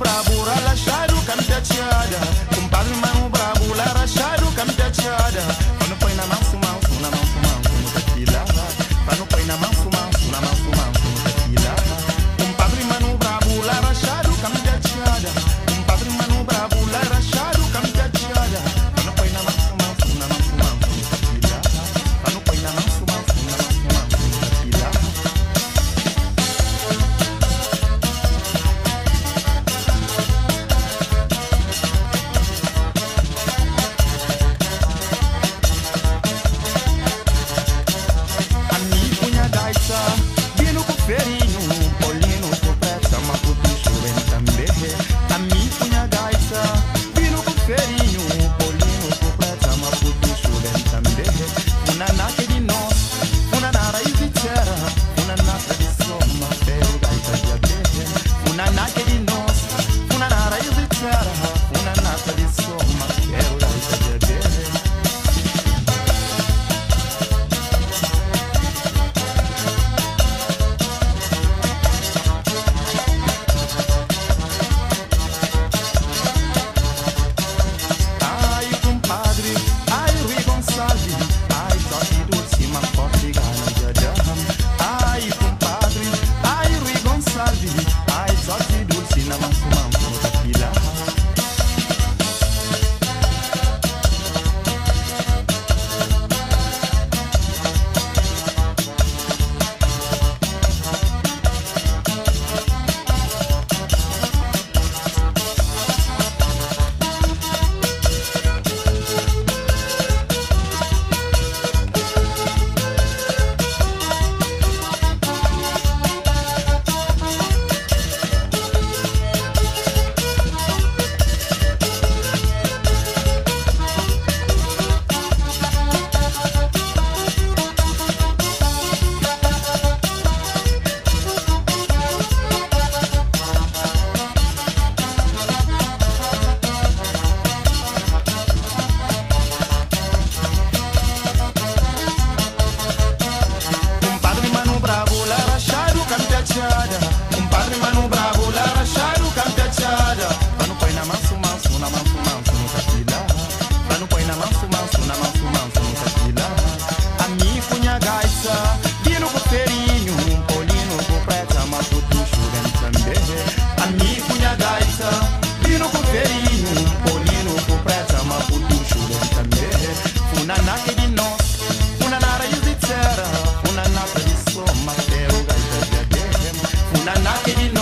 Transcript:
brabura la sharu kam ta ciada kun palmanu brabula la sharu kam ta ciada each. knock it in